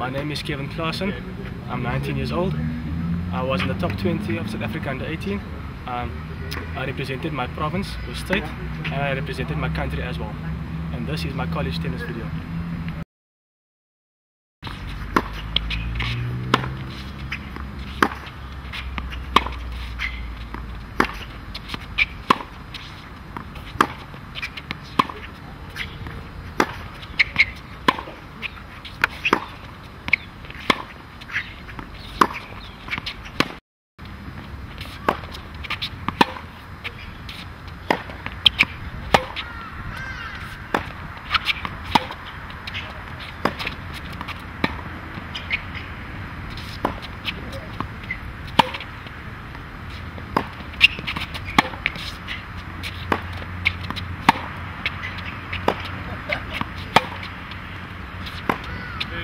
My name is Kevin Klaasen. I'm 19 years old. I was in the top 20 of South Africa under 18. Um, I represented my province or state and I represented my country as well. And this is my college tennis video.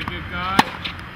Good, guys.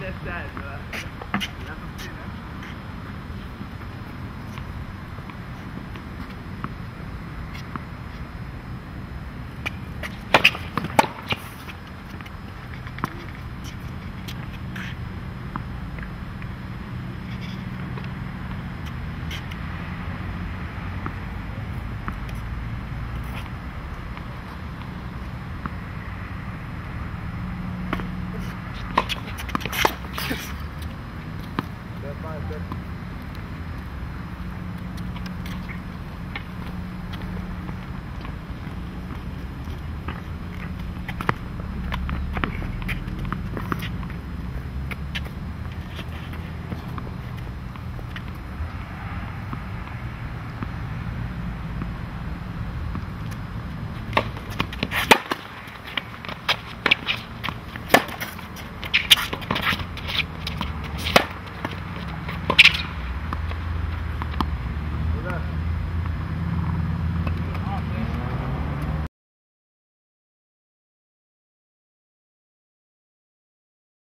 Left that, bro.